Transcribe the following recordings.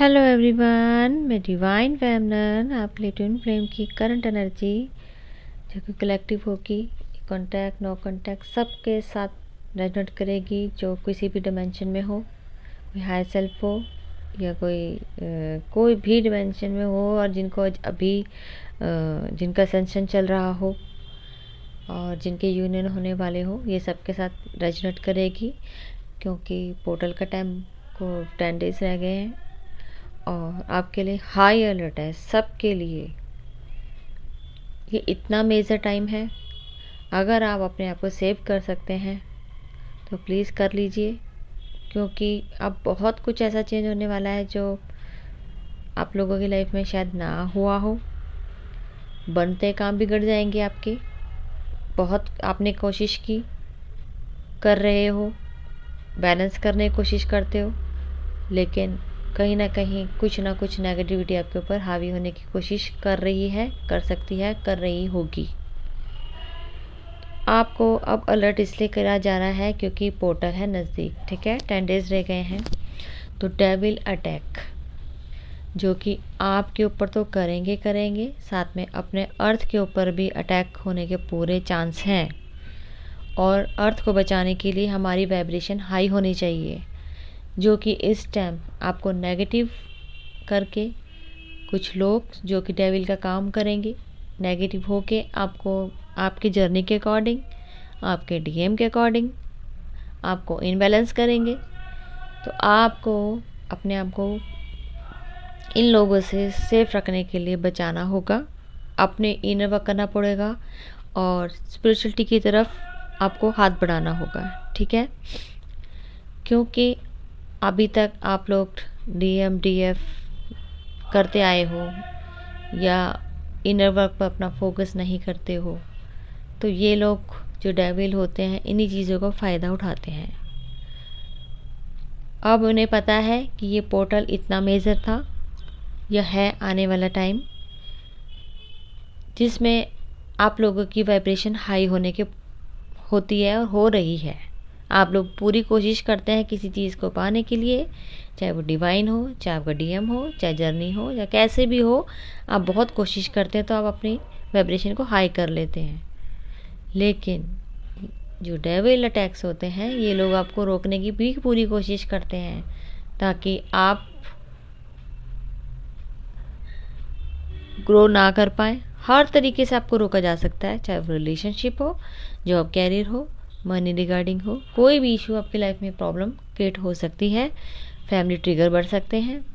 Hello everyone मैं divine feminine आप लेटून फ्लेम की करंट एनर्जी जो कि कलेक्टिव होगी कॉन्टैक्ट नो कॉन्टैक्ट सबके साथ रेजोनेट करेगी, जो किसी भी डिमेंशन में हो, कोई हाई सेल्फ हो, या कोई कोई भी डिमेंशन में हो, और जिनको अभी जिनका सेंशन चल रहा हो, और जिनके यूनियन होने वाले हो, ये सबके साथ रेजोनेट करेगी, क्योंकि पोर्टल का टाइम को टेन डेज़ रह गए हैं। और आपके लिए हाई अलर्ट है, सबके लिए। ये इतना मेजर टाइम है। अगर आप अपने आप को सेव कर सकते हैं तो प्लीज़ कर लीजिए, क्योंकि अब बहुत कुछ ऐसा चेंज होने वाला है जो आप लोगों की लाइफ में शायद ना हुआ हो। बनते काम बिगड़ जाएँगे आपके। बहुत आपने कोशिश की, कर रहे हो बैलेंस करने की कोशिश करते हो, लेकिन कहीं ना कहीं कुछ ना कुछ नेगेटिविटी आपके ऊपर हावी होने की कोशिश कर रही है, कर सकती है, कर रही होगी। आपको अब अलर्ट इसलिए करा जा रहा है क्योंकि पोर्टल है नज़दीक, ठीक है? टेन डेज़ रह गए हैं। तो डेविल अटैक जो कि आपके ऊपर तो करेंगे करेंगे, साथ में अपने अर्थ के ऊपर भी अटैक होने के पूरे चांस हैं। और अर्थ को बचाने के लिए हमारी वाइब्रेशन हाई होनी चाहिए। जो कि इस टाइम आपको नेगेटिव करके कुछ लोग जो कि डेविल का काम करेंगे नेगेटिव होके आपको, आपकी जर्नी के अकॉर्डिंग आपके डीएम के अकॉर्डिंग आपको इनबैलेंस करेंगे। तो आपको, अपने आप को इन लोगों से सेफ़ रखने के लिए बचाना होगा, अपने इनर वर्क करना पड़ेगा और स्पिरिचुअलिटी की तरफ़ आपको हाथ बढ़ाना होगा, ठीक है? क्योंकि अभी तक आप लोग डी एम डी एफ़ करते आए हो या इनर वर्क पर अपना फोकस नहीं करते हो तो ये लोग जो डेविल होते हैं, इन्हीं चीज़ों का फ़ायदा उठाते हैं। अब उन्हें पता है कि ये पोर्टल इतना मेजर था, यह है आने वाला टाइम जिसमें आप लोगों की वाइब्रेशन हाई होने के, होती है और हो रही है। आप लोग पूरी कोशिश करते हैं किसी चीज़ को पाने के लिए, चाहे वो डिवाइन हो, चाहे आपका डीएम हो, चाहे जर्नी हो, या कैसे भी हो, आप बहुत कोशिश करते हैं तो आप अपनी वाइब्रेशन को हाई कर लेते हैं। लेकिन जो डेविल अटैक्स होते हैं, ये लोग आपको रोकने की भी पूरी कोशिश करते हैं, ताकि आप ग्रो ना कर पाए। हर तरीके से आपको रोका जा सकता है, चाहे वो रिलेशनशिप हो जॉब कैरियर हो मनी रिगार्डिंग हो। कोई भी इशू आपकी लाइफ में प्रॉब्लम क्रिएट हो सकती है। फैमिली ट्रिगर बढ़ सकते हैं।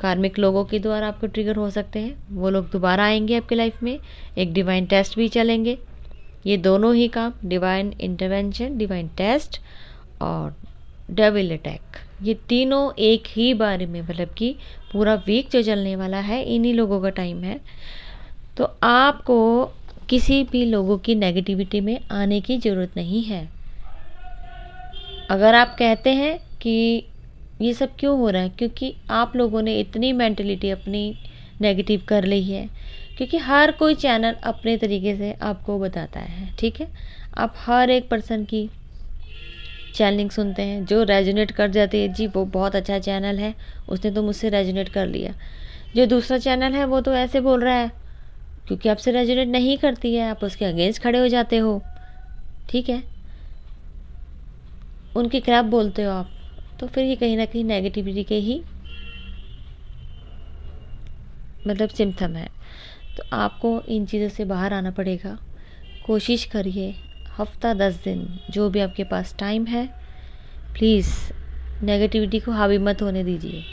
कार्मिक लोगों के द्वारा आपको ट्रिगर हो सकते हैं। वो लोग दोबारा आएँगे आपकी लाइफ में। एक डिवाइन टेस्ट भी चलेंगे। ये दोनों ही काम डिवाइन इंटरवेंशन डिवाइन टेस्ट और डेविल अटैक ये तीनों एक ही बारे में मतलब कि पूरा वीक जो चलने वाला है, इन्हीं लोगों का टाइम है। तो आपको किसी भी लोगों की नेगेटिविटी में आने की ज़रूरत नहीं है। अगर आप कहते हैं कि ये सब क्यों हो रहा है? क्योंकि आप लोगों ने इतनी मैंटलिटी अपनी नेगेटिव कर ली है। क्योंकि हर कोई चैनल अपने तरीके से आपको बताता है, ठीक है? आप हर एक पर्सन की चैनलिंग सुनते हैं, जो रेजोनेट कर जाती है, जी, वो बहुत अच्छा चैनल है, उसने तो मुझसे रेजोनेट कर लिया। जो दूसरा चैनल है, वो तो ऐसे बोल रहा है क्योंकि आपसे रेजोनेट नहीं करती है, आप उसके अगेंस्ट खड़े हो जाते हो। ठीक है? उनके खिलाफ बोलते हो आप तो फिर ये कहीं ना कहीं नेगेटिविटी के ही मतलब सिम्थम है। तो आपको इन चीज़ों से बाहर आना पड़ेगा। कोशिश करिए, हफ़्ता दस दिन, जो भी आपके पास टाइम है प्लीज़ नेगेटिविटी को हावी मत होने दीजिए।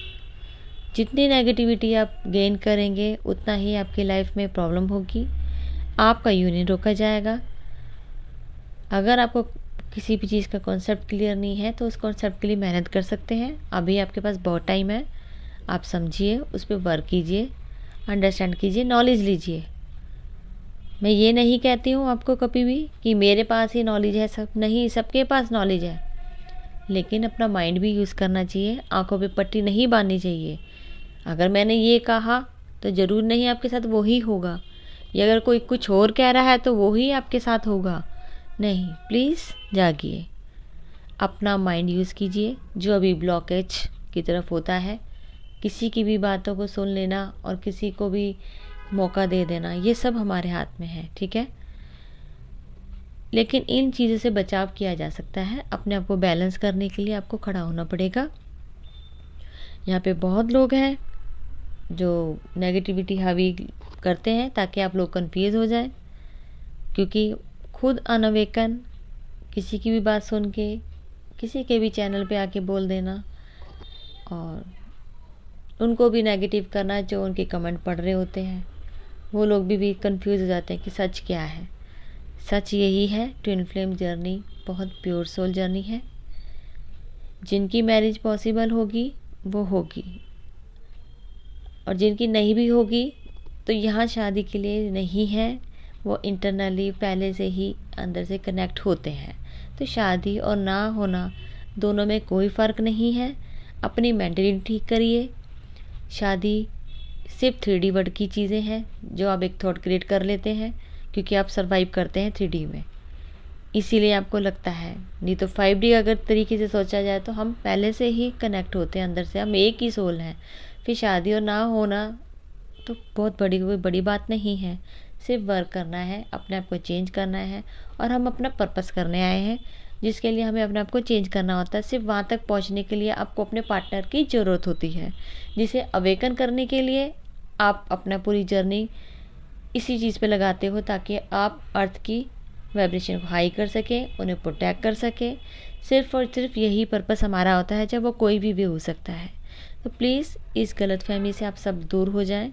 जितनी नेगेटिविटी आप गेन करेंगे, उतना ही आपकी लाइफ में प्रॉब्लम होगी। आपका यूनियन रोका जाएगा। अगर आपको किसी भी चीज़ का कॉन्सेप्ट क्लियर नहीं है तो उस कॉन्सेप्ट के लिए मेहनत कर सकते हैं। अभी आपके पास बहुत टाइम है। आप समझिए, उस पर वर्क कीजिए अंडरस्टैंड कीजिए नॉलेज लीजिए। मैं ये नहीं कहती हूँ आपको कभी भी कि मेरे पास ही नॉलेज है, सब नहीं, सबके पास नॉलेज है। लेकिन अपना माइंड भी यूज़ करना चाहिए। आँखों पे पट्टी नहीं बांधनी चाहिए। अगर मैंने ये कहा तो ज़रूर नहीं आपके साथ वही होगा। या अगर कोई कुछ और कह रहा है तो वही आपके साथ होगा। नहीं प्लीज़ जागिए। अपना माइंड यूज़ कीजिए, जो अभी ब्लॉकेज की तरफ़ होता है। किसी की भी बातों को सुन लेना और किसी को भी मौका दे देना, ये सब हमारे हाथ में है, ठीक है? लेकिन इन चीज़ों से बचाव किया जा सकता है। अपने आप को बैलेंस करने के लिए आपको खड़ा होना पड़ेगा। यहाँ पे बहुत लोग हैं जो नेगेटिविटी हावी करते हैं ताकि आप लोग कन्फ्यूज़ हो जाए, क्योंकि खुद अनवेकन, किसी की भी बात सुन के, किसी के भी चैनल पे आके बोल देना और उनको भी नेगेटिव करना जो उनके कमेंट पढ़ रहे होते हैं, वो लोग भी भी कंफ्यूज हो जाते हैं कि सच क्या है। सच यही है ट्विन फ्लेम जर्नी बहुत प्योर सोल जर्नी है। जिनकी मैरिज पॉसिबल होगी, वो होगी। और जिनकी नहीं भी होगी तो यहाँ शादी के लिए नहीं है। वो इंटरनली पहले से ही अंदर से कनेक्ट होते हैं। तो शादी और ना होना, दोनों में कोई फ़र्क नहीं है। अपनी मेंटलिटी ठीक करिए। शादी सिर्फ़ थ्री डी वर्ड की चीज़ें हैं, जो आप एक थॉट क्रिएट कर लेते हैं, क्योंकि आप सरवाइव करते हैं थ्री डी में। इसीलिए आपको लगता है, नहीं तो फाइव डी अगर तरीके से सोचा जाए तो हम पहले से ही कनेक्ट होते हैं अंदर से। हम एक ही सोल हैं। फिर शादी और ना होना तो बहुत बड़ी, कोई बड़ी बात नहीं है। सिर्फ़ वर्क करना है, अपने आप को चेंज करना है और हम अपना पर्पस करने आए हैं, जिसके लिए हमें अपने आप को चेंज करना होता है। सिर्फ़ वहाँ तक पहुँचने के लिए आपको अपने पार्टनर की ज़रूरत होती है, जिसे अवेकन करने के लिए आप अपना पूरी जर्नी इसी चीज़ पे लगाते हो ताकि आप अर्थ की वाइब्रेशन को हाई कर सकें, उन्हें प्रोटेक्ट कर सकें। सिर्फ़ और सिर्फ़ यही पर्पस हमारा होता है जब वो कोई भी भी हो सकता है। तो प्लीज़ इस गलत फहमी से आप सब दूर हो जाएँ।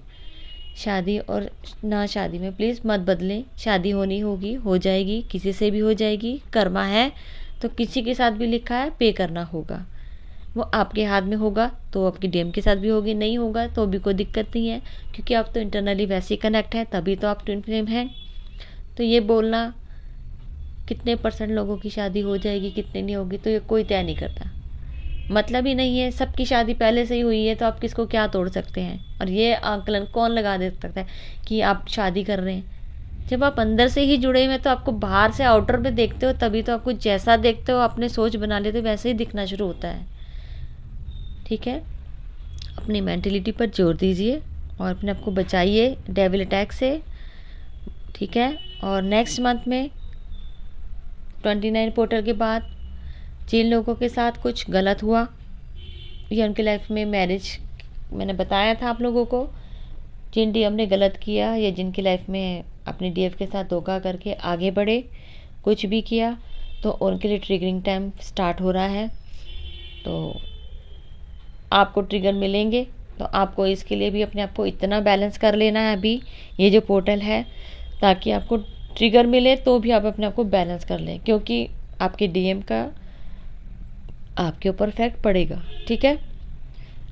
शादी और ना शादी में प्लीज़ मत बदलें। शादी होनी होगी, हो जाएगी, किसी से भी हो जाएगी। कर्मा है तो किसी के साथ भी लिखा है, पे करना होगा। वो आपके हाथ में होगा तो आपकी डीएम के साथ भी होगी, नहीं होगा तो भी कोई दिक्कत नहीं है, क्योंकि आप तो इंटरनली वैसे ही कनेक्ट हैं, तभी तो आप ट्विन फ्लेम हैं। तो ये बोलना, कितने परसेंट लोगों की शादी हो जाएगी, कितने नहीं होगी तो ये कोई तय नहीं करता। मतलब ही नहीं है, सबकी शादी पहले से ही हुई है तो आप किसको क्या तोड़ सकते हैं? और ये आकलन कौन लगा दे सकता है कि आप शादी कर रहे हैं? जब आप अंदर से ही जुड़े हुए तो आपको बाहर से आउटर में देखते हो, तभी तो आपको जैसा देखते हो अपने सोच बना लेते हो वैसे ही दिखना शुरू होता है। ठीक है? अपनी मेंटलिटी पर ज़ोर दीजिए और अपने आप को बचाइए डेविल अटैक से। ठीक है? और नेक्स्ट मंथ में ट्वेंटी नाइन पोर्टल के बाद जिन लोगों के साथ कुछ गलत हुआ, या उनकी लाइफ में मैरिज मैंने बताया था आप लोगों को, जिन डी ने गलत किया, या जिनकी लाइफ में अपने डीएफ के साथ धोखा करके आगे बढ़े, कुछ भी किया तो उनके लिए ट्रिगरिंग टाइम स्टार्ट हो रहा है। तो आपको ट्रिगर मिलेंगे तो आपको इसके लिए भी अपने आप को इतना बैलेंस कर लेना है अभी, ये जो पोर्टल है, ताकि आपको ट्रिगर मिले तो भी आप अपने आप को बैलेंस कर लें, क्योंकि आपके डीएम का आपके ऊपर इफ़ेक्ट पड़ेगा, ठीक है?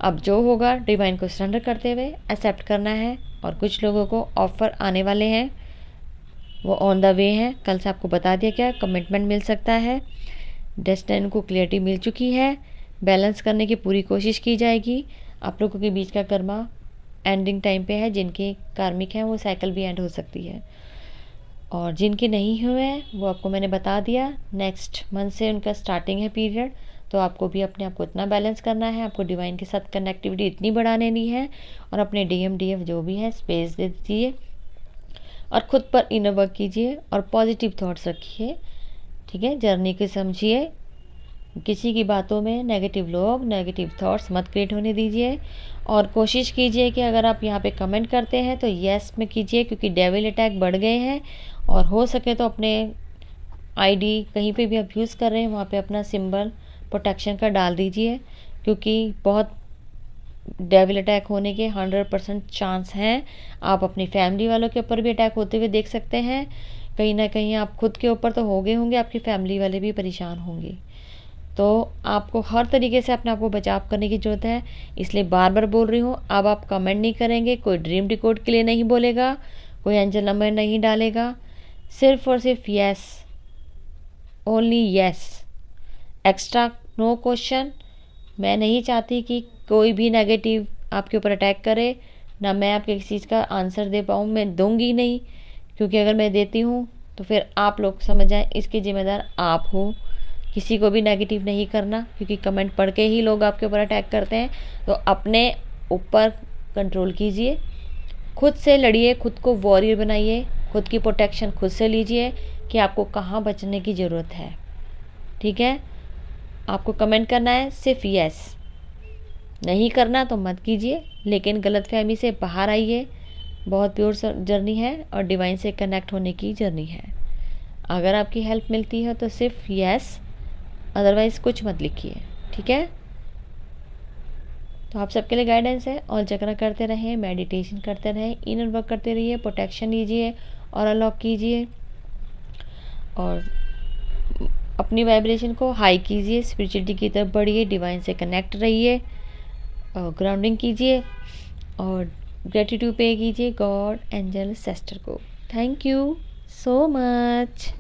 अब जो होगा डिवाइन को सरेंडर करते हुए एक्सेप्ट करना है और कुछ लोगों को ऑफ़र आने वाले हैं, वो ऑन द वे हैं। कल से आपको बता दिया क्या कमिटमेंट मिल सकता है डेस्टिन को क्लियरिटी मिल चुकी है बैलेंस करने की पूरी कोशिश की जाएगी। आप लोगों के बीच का कर्मा एंडिंग टाइम पे है, जिनके कार्मिक हैं, वो साइकिल भी एंड हो सकती है। और जिनके नहीं हुए हैं, वो आपको मैंने बता दिया नेक्स्ट मंथ से उनका स्टार्टिंग है पीरियड तो आपको भी अपने आप को इतना बैलेंस करना है, आपको डिवाइन के साथ कनेक्टिविटी इतनी बढ़ाने दी है और अपने डी एम डी एफ़ जो भी है स्पेस दे दीजिए और ख़ुद पर इनर वर्क कीजिए और पॉजिटिव थाट्स रखिए, ठीक है? जर्नी को समझिए, किसी की बातों में नेगेटिव लोग नेगेटिव थॉट्स मत क्रिएट होने दीजिए और कोशिश कीजिए कि अगर आप यहाँ पे कमेंट करते हैं तो येस में कीजिए क्योंकि डेविल अटैक बढ़ गए हैं और हो सके तो अपने आईडी कहीं पे भी आप यूज़ कर रहे हैं, वहाँ पे अपना सिंबल प्रोटेक्शन का डाल दीजिए, क्योंकि बहुत डेविल अटैक होने के हंड्रेड परसेंट चांस हैं। आप अपनी फैमिली वालों के ऊपर भी अटैक होते हुए देख सकते हैं। कहीं ना कहीं आप खुद के ऊपर तो हो गए होंगे, आपकी फैमिली वाले भी परेशान होंगे। तो आपको हर तरीके से अपने आप को बचाव करने की ज़रूरत है। इसलिए बार बार बोल रही हूँ, अब आप कमेंट नहीं करेंगे, कोई ड्रीम रिकॉर्ड के लिए नहीं बोलेगा, कोई एंजल नंबर नहीं डालेगा। सिर्फ़ और सिर्फ़ yes only yes extra no question मैं नहीं चाहती कि कोई भी नेगेटिव आपके ऊपर अटैक करे, ना मैं आपके किसी चीज़ का आंसर दे पाऊँ, मैं दूँगी नहीं। क्योंकि अगर मैं देती हूँ तो फिर आप लोग समझ जाएँ, इसके ज़िम्मेदार आप हो। किसी को भी नेगेटिव नहीं करना, क्योंकि कमेंट पढ़ के ही लोग आपके ऊपर अटैक करते हैं। तो अपने ऊपर कंट्रोल कीजिए। खुद से लड़िए, खुद को वॉरियर बनाइए, खुद की प्रोटेक्शन खुद से लीजिए कि आपको कहाँ बचने की ज़रूरत है। ठीक है? आपको कमेंट करना है सिर्फ़ यस नहीं करना तो मत कीजिए, लेकिन गलत फहमी से बाहर आइए। बहुत प्योर जर्नी है और डिवाइन से कनेक्ट होने की जर्नी है। अगर आपकी हेल्प मिलती है तो सिर्फ़ यस अदरवाइज़ कुछ मत लिखिए, ठीक है? तो आप सबके लिए गाइडेंस है और चक्र करते रहें मेडिटेशन करते रहें इनर वर्क करते रहिए प्रोटेक्शन लीजिए और अनलॉक कीजिए। और अपनी वाइब्रेशन को हाई कीजिए स्पिरिचुअलिटी की तरफ़ बढ़िए डिवाइन से कनेक्ट रहिए, और ग्राउंडिंग कीजिए, और ग्रेटिट्यूड पे कीजिए गॉड एंजल सेस्टर को। Thank you so much